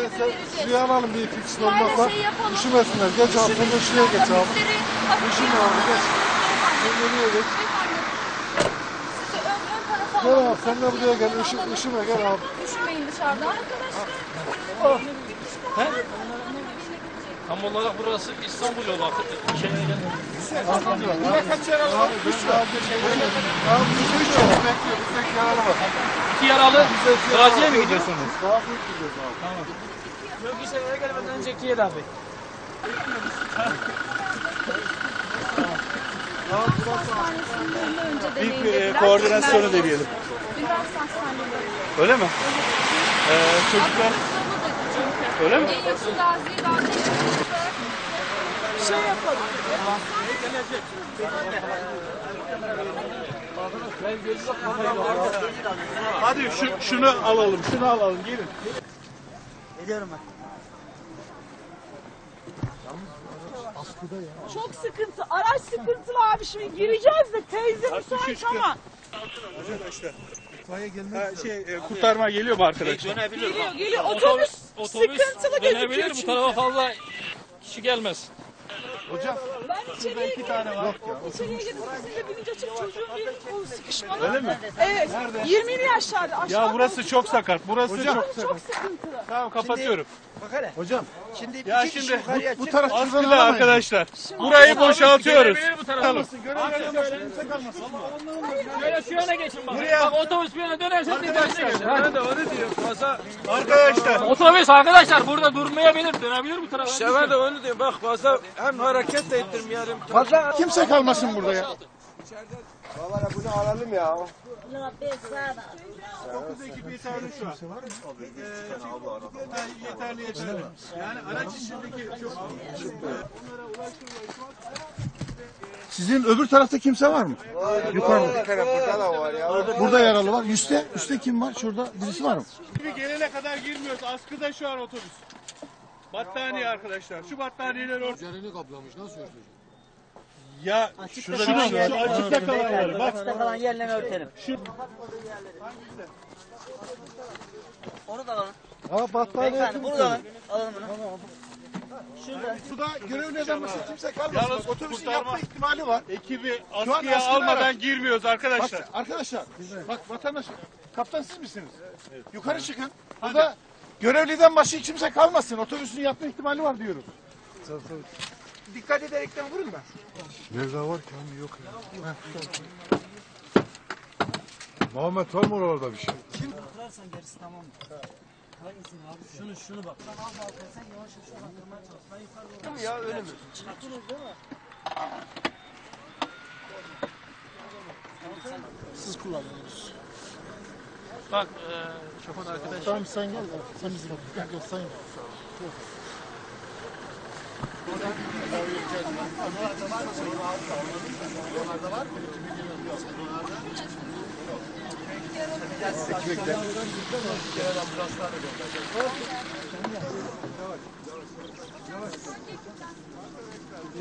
gel sen şuraya alalım bir iki kişi olmakla. şey yapalım. Üşümesinler. Geç abi sen de şuraya geç abi. Üşüme abi geç. Sen geç? Ön, ön tarafa Gel abi sen de buraya gel. Üşü, üşüme gel abi. Üşümeyin dışarıda arkadaşlar. Tam olarak burası İstanbul yolu. Bak, Şeye gel. Buna kaç yer alalım? Üç var. Abi biz üç yıl bekliyor. Bizde yaralı var. İki yaralı Gazi'ye mi gidiyorsunuz? Büyük gidiyoruz abi. Yok işte eve gelmeden önceki yer abi. Önce Bir e, koordinasyonu deneyelim. Öyle mi? Ee, çocuklar. Öyle mi? Gazi'ye Şey yapalım. Hadi şu, şunu alalım, şunu alalım gelin. Geliyorum ben. Çok sıkıntı. Araç sıkıntılı abi şimdi gireceğiz de teyze müsait ama. Ha, şey, e, kurtarma geliyor mu arkadaşlar? Geliyor geliyor. Otobüs, Otobüs sıkıntılı dönebilir. gözüküyor Bu çünkü. tarafa fazla kişi gelmez. Ben içeriye girdim. İçeriye girdim. Sizin de birinci açıp çocuğun bir kolu sıkışmalı. Öyle mi? Evet. 20'li yaşlarda aşağı. Ya burası çok sakat, burası çok çok, sakat. çok sıkıntılı. Tamam kapatıyorum. Hocam Ya şimdi bu, bu taraf askıda arkadaşlar. Burayı boşaltıyoruz. Tarafa. Şöyle şu yana geçin bak. Bak otobüs bir yana dönerse siz tersine geçin. Hadi. Arkadaşlar Otobüs arkadaşlar burada durmayabilir. Dönebilir bu tarafa. Şevval de onu diyor. Bak fazla hem hareket de ettirmeyelim. Kimse kalmasın burada ya. Okuldaki bir tane şu an. Ee, yeterli yeterli. Yani araç içindeki çok Sizin öbür tarafta kimse var mı? Yukarıda. Burada yaralı var. Üstte, üstte kim var? Şurada birisi var mı? gelene kadar girmiyoruz. Askıda şu an otobüs. Battaniye arkadaşlar. Şu battaniyeler orada. Yerini kaplamış. Nasıl örtecek? Ya şurada şu, şu açıkta kalan yer. Bak Açıkta kalan yerlerini örtelim. Onu da alalım. Ha battaniye Beyefendi bunu da alın. Alalım bunu. Burada görevlilerden başka kimse kalmasın. Yalnız Bak, Otobüsün kurtarma- yapma ihtimali var. ekibi askıya almadan araç. girmiyoruz Bak arkadaşlar. arkadaşlar, bak vatandaş, kaptan siz misiniz? Yukarı çıkın. Burada görevliden başka kimse kalmasın. Otobüsün yapma ihtimali var diyoruz. Dikkat ederekten vurun da. Nerede var ki abi yok ya. Muhammed var mı orada bir şey? Kırarsan gerisi tamam mı? Hangisini abi? Şunu şunu bak. Sen az al sen yavaş yavaş attırmaya çalış. Ben yukarı doğru. Ya öyle mi? Çıkartırız değil mi? Siz kullanıyorsunuz. Bak e, şoför arkadaş. Tamam sen gel. Sen bizim gel, gel sen.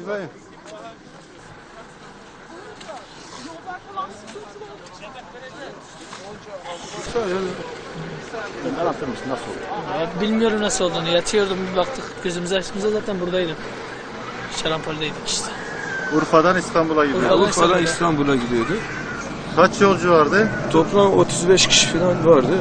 İbrahim. Yollar falan sıkıntılı oldu. Ya bilmiyorum nasıl olduğunu. Yatıyordum bir baktık gözümüzü açtığımızda zaten buradaydım. Şarampol'deydik işte. Urfa'dan İstanbul'a gidiyor. Urfa'dan Urfa'dan İstanbul'a. İstanbul'a gidiyordu. Kaç yolcu vardı? Toplam 35 kişi falan vardı.